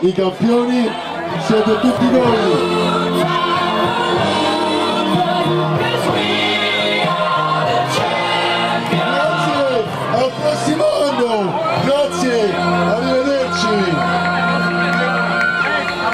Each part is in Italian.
i campioni siete tutti voi.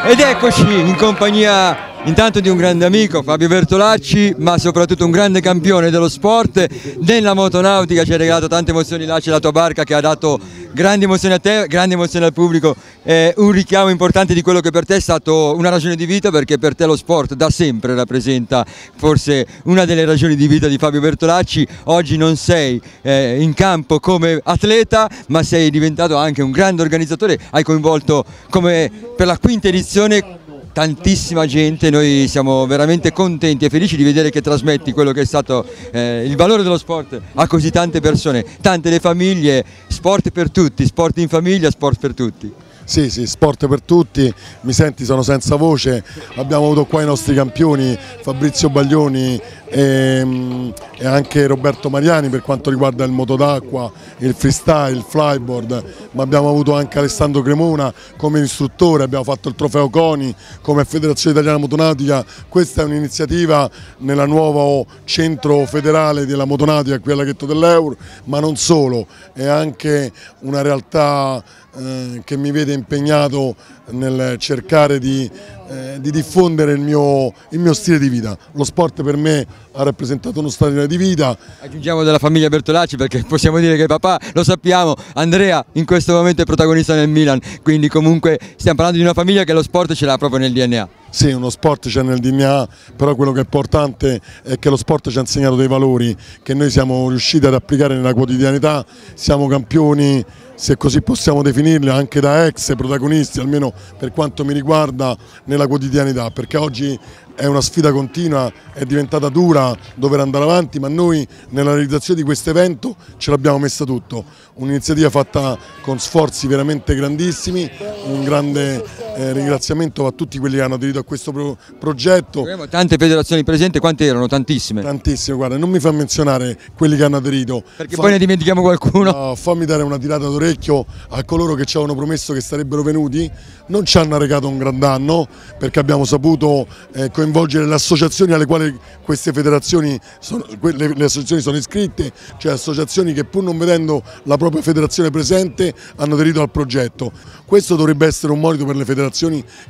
Ed eccoci in compagnia intanto di un grande amico Fabio Bertolacci ma soprattutto un grande campione dello sport. Nella motonautica ci ha regalato tante emozioni là c'è la tua barca che ha dato grandi emozioni a te, grandi emozioni al pubblico. Eh, un richiamo importante di quello che per te è stato una ragione di vita perché per te lo sport da sempre rappresenta forse una delle ragioni di vita di Fabio Bertolacci. Oggi non sei eh, in campo come atleta ma sei diventato anche un grande organizzatore. Hai coinvolto come per la quinta edizione tantissima gente, noi siamo veramente contenti e felici di vedere che trasmetti quello che è stato eh, il valore dello sport a così tante persone, tante le famiglie, sport per tutti, sport in famiglia, sport per tutti. Sì, sì, sport per tutti, mi senti sono senza voce, abbiamo avuto qua i nostri campioni, Fabrizio Baglioni e, e anche Roberto Mariani per quanto riguarda il moto d'acqua, il freestyle, il flyboard, ma abbiamo avuto anche Alessandro Cremona come istruttore, abbiamo fatto il trofeo CONI come Federazione Italiana Motonautica, questa è un'iniziativa nel nuovo centro federale della motonautica qui alla Ghetto dell'Euro, ma non solo, è anche una realtà eh, che mi vede impegnato nel cercare di, eh, di diffondere il mio, il mio, stile di vita. Lo sport per me ha rappresentato uno stile di vita. Aggiungiamo della famiglia Bertolacci perché possiamo dire che papà, lo sappiamo, Andrea in questo momento è protagonista nel Milan, quindi comunque stiamo parlando di una famiglia che lo sport ce l'ha proprio nel DNA. Sì, uno sport c'è nel DNA, però quello che è importante è che lo sport ci ha insegnato dei valori che noi siamo riusciti ad applicare nella quotidianità, siamo campioni se così possiamo definirli, anche da ex protagonisti, almeno per quanto mi riguarda, nella quotidianità, perché oggi è una sfida continua, è diventata dura dover andare avanti, ma noi nella realizzazione di questo evento ce l'abbiamo messa tutto. Un'iniziativa fatta con sforzi veramente grandissimi, un grande eh, ringraziamento a tutti quelli che hanno aderito a questo pro progetto. Tante federazioni presenti, quante erano? Tantissime. Tantissime, guarda, non mi fa menzionare quelli che hanno aderito. Perché fa... poi ne dimentichiamo qualcuno. No, fammi dare una tirata d'orecchio a coloro che ci avevano promesso che sarebbero venuti, non ci hanno recato un gran danno perché abbiamo saputo eh, coinvolgere le associazioni alle quali queste federazioni sono, le, le associazioni sono iscritte, cioè associazioni che pur non vedendo la propria federazione presente hanno aderito al progetto. Questo dovrebbe essere un monito per le federazioni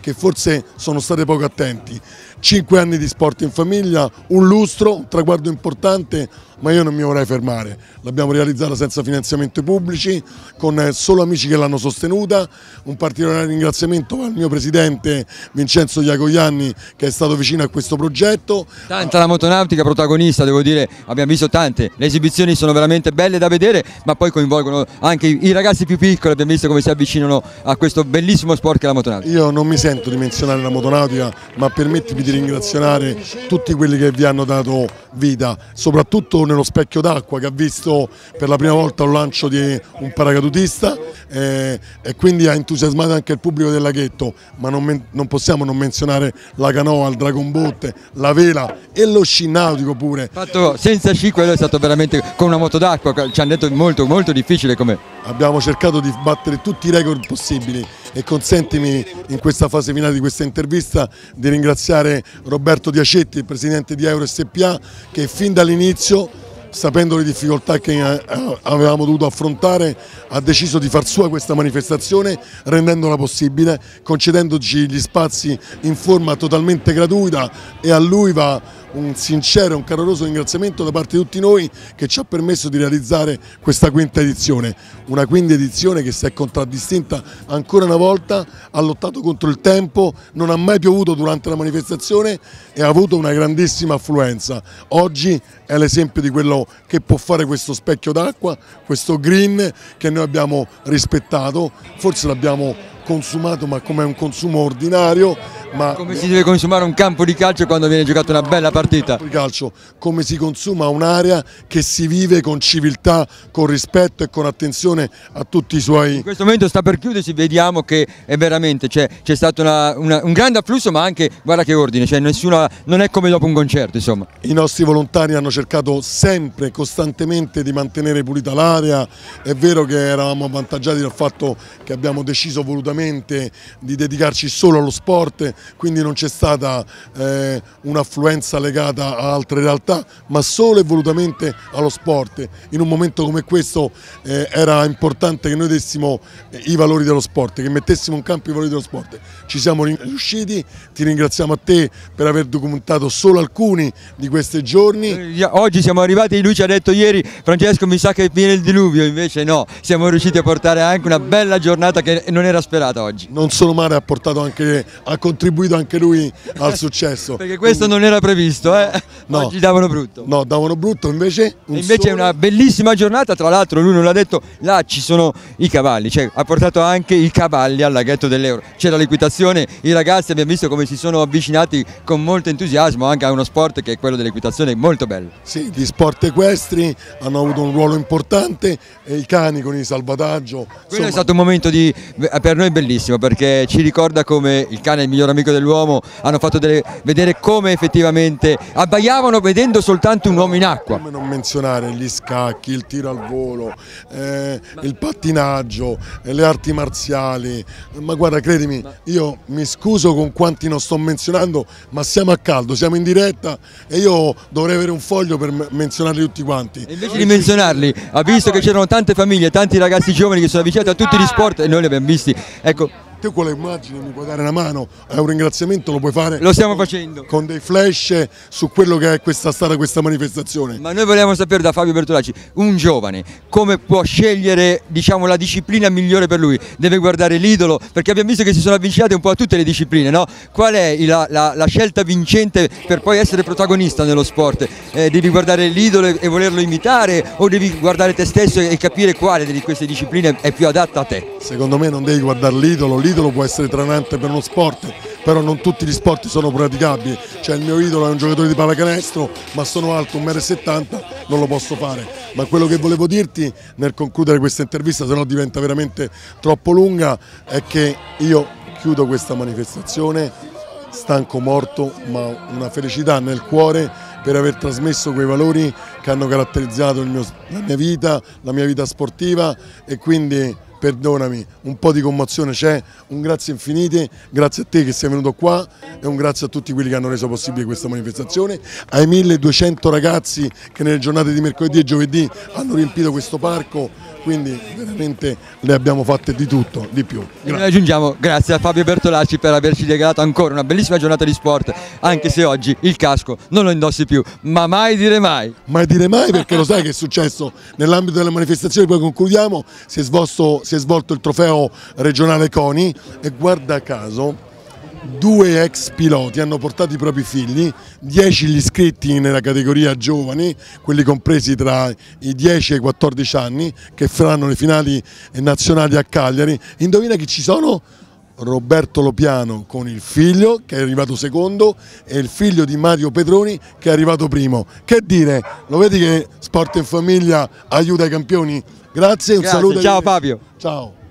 che forse sono state poco attenti. Cinque anni di sport in famiglia, un lustro, un traguardo importante ma io non mi vorrei fermare. L'abbiamo realizzata senza finanziamenti pubblici, con eh, solo amici che l'hanno sostenuta. Un particolare ringraziamento al mio presidente Vincenzo Iacoianni che è stato vicino a questo progetto. Tanta la motonautica protagonista, devo dire, abbiamo visto tante. Le esibizioni sono veramente belle da vedere, ma poi coinvolgono anche i ragazzi più piccoli, abbiamo visto come si avvicinano a questo bellissimo sport che è la motonautica. Io non mi sento di menzionare la motonautica, ma permettimi di ringraziare tutti quelli che vi hanno dato vita, soprattutto nello specchio d'acqua che ha visto per la prima volta un lancio di un paracadutista eh, e quindi ha entusiasmato anche il pubblico del laghetto, ma non, non possiamo non menzionare la canoa, il dragon boat, la vela e lo sci nautico pure. Fatto senza sci quello è stato veramente con una moto d'acqua, ci hanno detto molto, molto difficile come. Abbiamo cercato di battere tutti i record possibili e consentimi in questa fase finale di questa intervista di ringraziare Roberto Diacetti, il presidente di Euro SPA, che fin dall'inizio sapendo le difficoltà che eh, avevamo dovuto affrontare, ha deciso di far sua questa manifestazione rendendola possibile, concedendoci gli spazi in forma totalmente gratuita e a lui va un sincero e un caloroso ringraziamento da parte di tutti noi che ci ha permesso di realizzare questa quinta edizione, una quinta edizione che si è contraddistinta ancora una volta, ha lottato contro il tempo, non ha mai piovuto durante la manifestazione e ha avuto una grandissima affluenza. Oggi è l'esempio di quello che può fare questo specchio d'acqua, questo green che noi abbiamo rispettato, forse l'abbiamo consumato ma come un consumo ordinario ma come si deve consumare un campo di calcio quando viene giocata una bella partita? Di calcio, come si consuma un'area che si vive con civiltà, con rispetto e con attenzione a tutti i suoi... In questo momento sta per chiudersi, vediamo che è veramente, c'è stato una, una, un grande afflusso ma anche, guarda che ordine, cioè nessuna, non è come dopo un concerto insomma. I nostri volontari hanno cercato sempre, costantemente di mantenere pulita l'area, è vero che eravamo avvantaggiati dal fatto che abbiamo deciso volutamente di dedicarci solo allo sport, quindi non c'è stata eh, un'affluenza legata a altre realtà, ma solo e volutamente allo sport. In un momento come questo eh, era importante che noi dessimo eh, i valori dello sport, che mettessimo in campo i valori dello sport. Ci siamo riusciti, ti ringraziamo a te per aver documentato solo alcuni di questi giorni. Eh, oggi siamo arrivati, lui ci ha detto ieri, Francesco mi sa che viene il diluvio, invece no, siamo riusciti a portare anche una bella giornata che non era sperata oggi. Non solo male, ha, anche, ha contribuito anche lui al successo. Perché questo Quindi... non era previsto, eh? No. Oggi davano brutto. No, davano brutto, invece... Un invece è una bellissima giornata, tra l'altro lui non l'ha detto, là ci sono i cavalli, cioè ha portato anche i cavalli al laghetto dell'Euro. C'era l'equitazione, i ragazzi abbiamo visto come si sono avvicinati con molto entusiasmo anche a uno sport che è quello dell'equitazione molto bello. Sì, gli sport equestri hanno avuto un ruolo importante e i cani con il salvataggio. Quello insomma... è stato un momento di, per noi bellissimo perché ci ricorda come il cane è il miglior amico dell'uomo, hanno fatto delle, vedere come effettivamente abbaiavano vedendo soltanto un uomo in acqua. Come non menzionare gli scacchi, il tiro al volo, eh, il pattinaggio, eh, le arti marziali, ma guarda credimi, io mi scuso con quanti non sto menzionando, ma siamo a caldo, siamo in diretta e io dovrei avere un foglio per menzionarli tutti quanti. E invece di menzionarli, ha visto che c'erano tante famiglie, tanti ragazzi giovani che sono avvicinati a tutti gli sport e noi li abbiamo visti. Ecco, te con le immagini mi puoi dare una mano, è un ringraziamento, lo puoi fare. Lo stiamo facendo. Con dei flash su quello che è questa, stata questa manifestazione. Ma noi vogliamo sapere da Fabio Bertolacci, un giovane, come può scegliere diciamo, la disciplina migliore per lui? Deve guardare l'idolo, perché abbiamo visto che si sono avvicinate un po' a tutte le discipline, no? Qual è la, la, la scelta vincente per poi essere protagonista nello sport? Eh, devi guardare l'idolo e volerlo imitare o devi guardare te stesso e capire quale di queste discipline è più adatta a te? Secondo me non devi guardare l'idolo, l'idolo può essere tranante per uno sport, però non tutti gli sport sono praticabili, cioè il mio idolo è un giocatore di pallacanestro, ma sono alto 1,70 m, non lo posso fare. Ma quello che volevo dirti nel concludere questa intervista, se no diventa veramente troppo lunga, è che io chiudo questa manifestazione stanco morto, ma una felicità nel cuore per aver trasmesso quei valori che hanno caratterizzato mio, la mia vita, la mia vita sportiva e quindi perdonami, un po' di commozione c'è, un grazie infinite, grazie a te che sei venuto qua e un grazie a tutti quelli che hanno reso possibile questa manifestazione, ai 1200 ragazzi che nelle giornate di mercoledì e giovedì hanno riempito questo parco, quindi veramente le abbiamo fatte di tutto, di più. Grazie. E aggiungiamo grazie a Fabio Bertolacci per averci regalato ancora una bellissima giornata di sport, anche se oggi il casco non lo indossi più, ma mai dire mai. Mai dire mai perché lo sai che è successo nell'ambito della manifestazione, poi concludiamo, si è, svosto, si è svolto il trofeo regionale CONI e guarda caso due ex piloti hanno portato i propri figli, 10 gli iscritti nella categoria giovani, quelli compresi tra i 10 e i 14 anni, che faranno le finali nazionali a Cagliari. Indovina chi ci sono? Roberto Lopiano con il figlio che è arrivato secondo e il figlio di Mario Petroni che è arrivato primo. Che dire, lo vedi che Sport in Famiglia aiuta i campioni? Grazie, un Grazie, saluto. Ciao Fabio. Ciao.